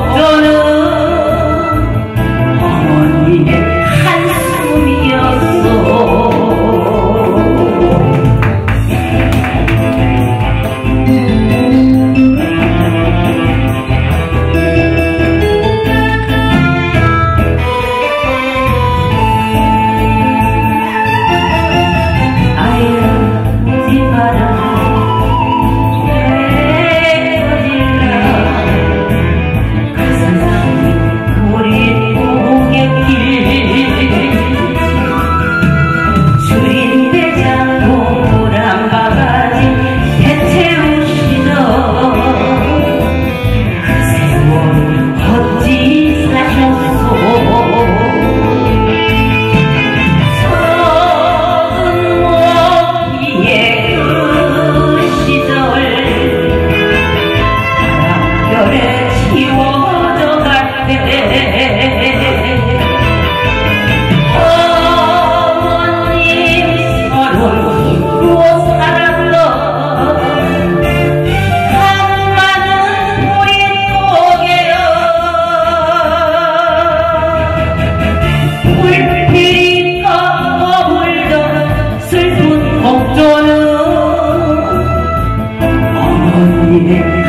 Oh, no. Yeah.